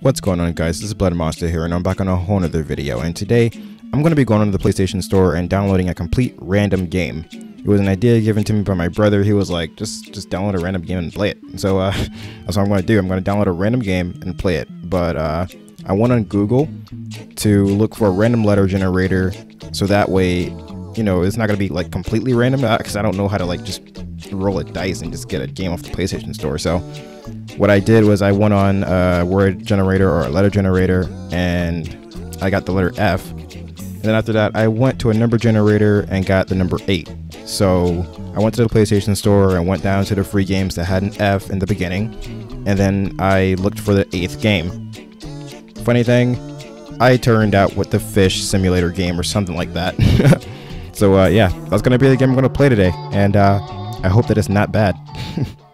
What's going on guys, this is Bled Monster here and I'm back on a whole nother video and today I'm going to be going into the PlayStation Store and downloading a complete random game. It was an idea given to me by my brother, he was like, just just download a random game and play it. So uh, that's what I'm going to do, I'm going to download a random game and play it. But uh, I went on Google to look for a random letter generator so that way, you know, it's not going to be like completely random because uh, I don't know how to like just roll a dice and just get a game off the PlayStation Store. So what I did was I went on a word generator or a letter generator and I got the letter F. And then after that, I went to a number generator and got the number 8. So I went to the PlayStation Store and went down to the free games that had an F in the beginning. And then I looked for the eighth game. Funny thing, I turned out with the Fish Simulator game or something like that. so uh, yeah, that's going to be the game I'm going to play today. And uh, I hope that it's not bad.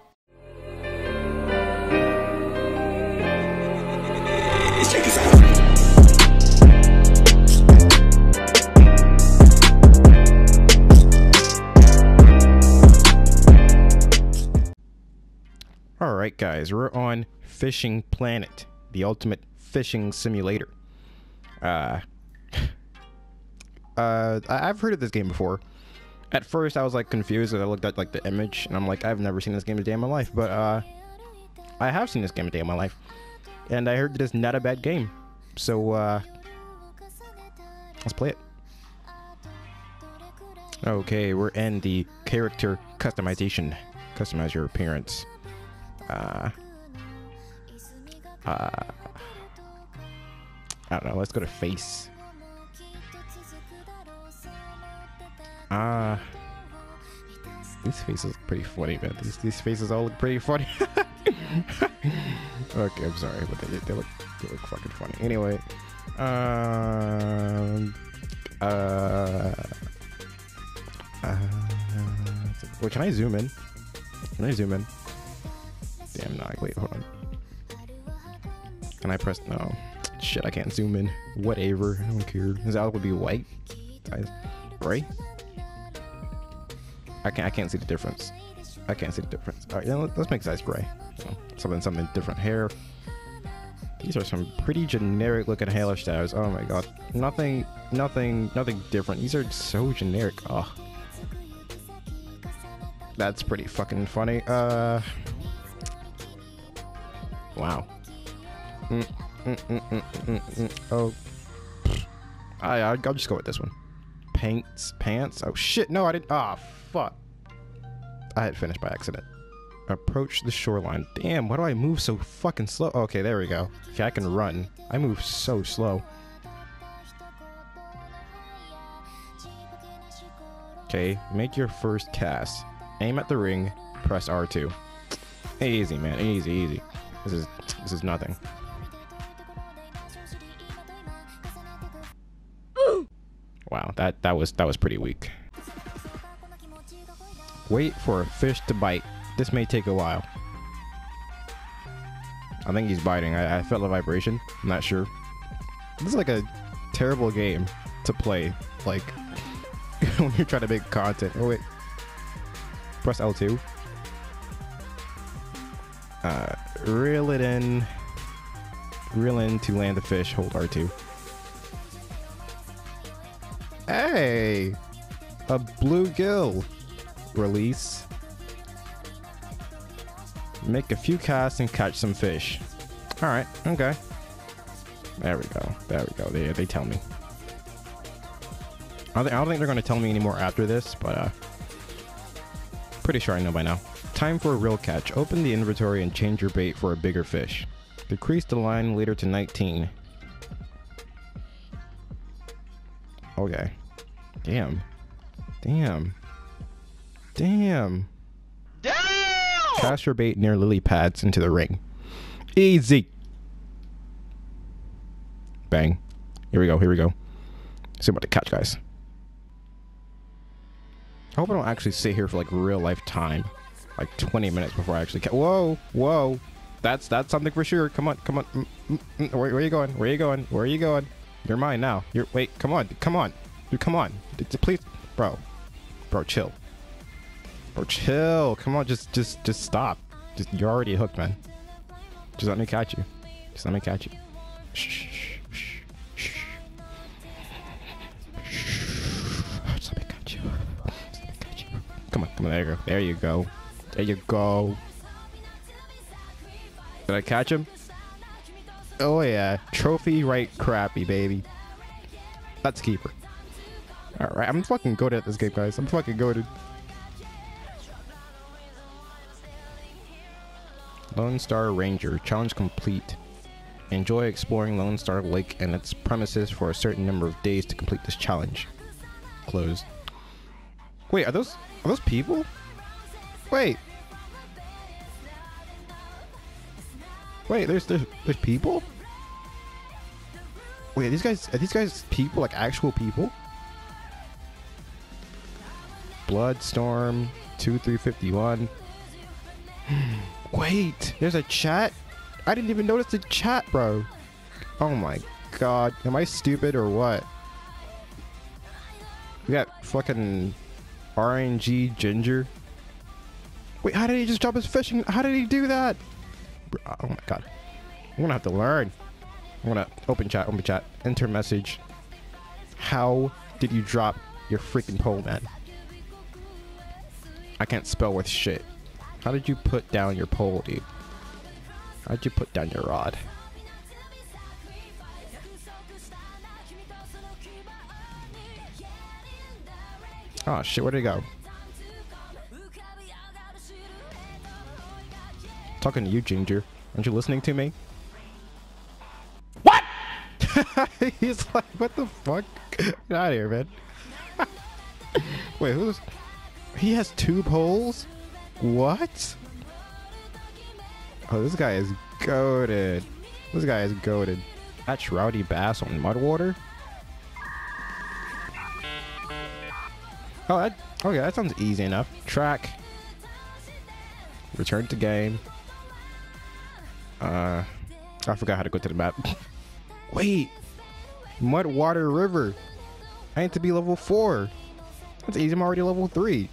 guys, we're on Fishing Planet, the ultimate fishing simulator. Uh, uh, I've heard of this game before. At first I was like confused as I looked at like the image and I'm like, I've never seen this game a day in my life, but uh, I have seen this game a day in my life. And I heard that it's not a bad game. So, uh, let's play it. Okay, we're in the character customization. Customize your appearance. Uh, uh, I don't know. Let's go to face. Ah, uh, these faces look pretty funny, man. These these faces all look pretty funny. okay, I'm sorry, but they, they look they look fucking funny. Anyway, um, uh, uh, wait, can I zoom in? Can I zoom in? Damn, no, wait, hold on. Can I press, no. Shit, I can't zoom in. Whatever, I don't care. His eye would be white. Gray? I can't, I can't see the difference. I can't see the difference. All right, yeah, let's make size gray. something, something different hair. These are some pretty generic looking hairstyles. Oh my god. Nothing, nothing, nothing different. These are so generic. Oh. That's pretty fucking funny. Uh, Wow. Mm, mm, mm, oh. I, I'll just go with this one. Paints, pants. Oh shit, no, I didn't. Ah, oh, fuck. I had finished by accident. Approach the shoreline. Damn, why do I move so fucking slow? Okay, there we go. Okay, I can run. I move so slow. Okay, make your first cast. Aim at the ring, press R2. Easy, man. Easy, easy. This is this is nothing. wow, that that was that was pretty weak. Wait for a fish to bite. This may take a while. I think he's biting. I, I felt a vibration. I'm not sure. This is like a terrible game to play. Like when you're trying to make content. Oh wait. Press L2. Uh, reel it in. Reel in to land the fish. Hold R2. Hey! A bluegill. Release. Make a few casts and catch some fish. Alright, okay. There we go. There we go. They, they tell me. I don't, think, they're going to tell me anymore after this, but uh, pretty sure I know by now. Time for a real catch. Open the inventory and change your bait for a bigger fish. Decrease the line later to 19. Okay. Damn. Damn. Damn. Damn! Cast your bait near lily pads into the ring. Easy. Bang. Here we go. Here we go. See about the catch, guys. I hope I don't actually sit here for like real life time like 20 minutes before I actually. Ca- whoa, whoa, that's that's something for sure. Come on, come on. Mm, mm, mm. Where, where, are you going? Where are you going? Where are you going? You're mine now. You're wait. Come on, come on, dude. Come on, please, bro, bro, chill, bro, chill. Come on, just just just stop. Just you're already hooked, man. Just let me catch you. Just let me catch you. Shh, shh, shh, Just let me catch you. Just let me catch you. Come on, come on, there you go. There you go. There you go. Did I catch him? Oh yeah, trophy white crappie baby. That's keeper. All right, I'm fucking good at this game, guys. I'm fucking goaded. Lone Star Ranger challenge complete. Enjoy exploring Lone Star Lake and its premises for a certain number of days to complete this challenge. Closed. Wait, are those are those people? Wait. Wait, there's there's, there's people? Wait, these guys are these guys people like actual people? Bloodstorm 2351. Wait, there's a chat? I didn't even notice the chat, bro. Oh my god. Am I stupid or what? We got fucking RNG Ginger. Wait, how did he just drop his fishing? How did he do that? Oh my god. I'm gonna have to learn. I'm gonna open chat, open chat, enter message. How did you drop your freaking pole, man? I can't spell with shit. How did you put down your pole, dude? How'd you put down your rod? Oh shit, where'd he go? Talking to you, Ginger. Aren't you listening to me? What? He's like, what the fuck? Get out of here, man. Wait, who's... He has two poles? What? Oh, this guy is goaded. This guy is goaded. That's Rowdy Bass on Mudwater? Oh, that, okay, that sounds easy enough. Track. Return to game. Uh, I forgot how to go to the map. Wait, Mudwater River. I need to be level four. That's easy. I'm already level three.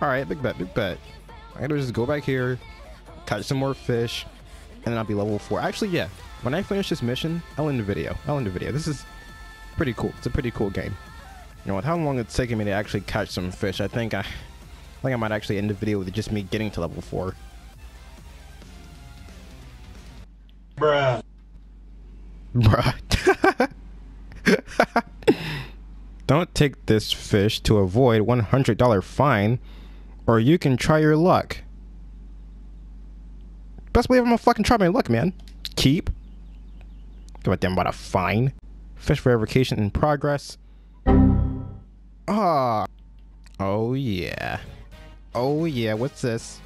All right, big bet, big bet. I gotta just go back here, catch some more fish, and then I'll be level four. Actually, yeah. When I finish this mission, I'll end the video. I'll end the video. This is pretty cool. It's a pretty cool game. You know, with how long it's taking me to actually catch some fish, I think I, I think I might actually end the video with just me getting to level four. Bruh. Don't take this fish to avoid $100 fine, or you can try your luck. Best believe I'm gonna fucking try my luck, man. Keep. Give a damn about a fine. Fish verification in progress. Ah. Oh yeah. Oh yeah, what's this?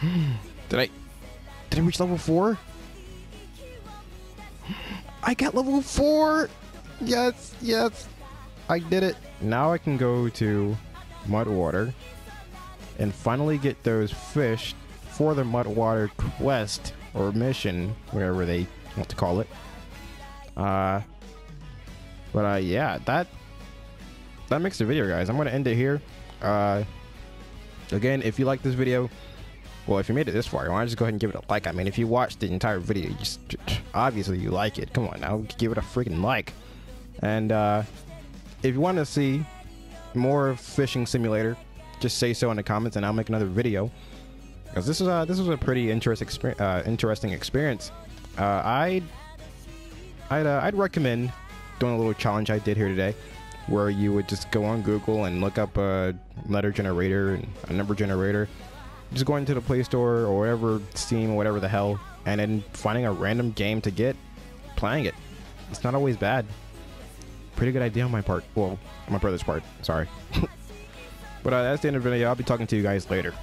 did I did I reach level four? I got level four! Yes, yes. I did it. Now I can go to Mudwater and finally get those fish for the Mudwater quest or mission, whatever they want to call it. Uh, but uh, yeah, that that makes the video, guys. I'm gonna end it here. Uh, again, if you like this video, well, if you made it this far, why don't just go ahead and give it a like? I mean, if you watched the entire video, you just obviously you like it. Come on now, give it a freaking like. And uh, if you want to see more fishing simulator, just say so in the comments, and I'll make another video. Because this is a this was a pretty interesting experience. Uh, interesting experience. Uh, I'd I'd uh, I'd recommend doing a little challenge I did here today, where you would just go on Google and look up a letter generator and a number generator. Just go into the Play Store or whatever Steam or whatever the hell, and then finding a random game to get, playing it. It's not always bad. Pretty good idea on my part. Well, my brother's part. Sorry. but uh, that's the end of the video. I'll be talking to you guys later.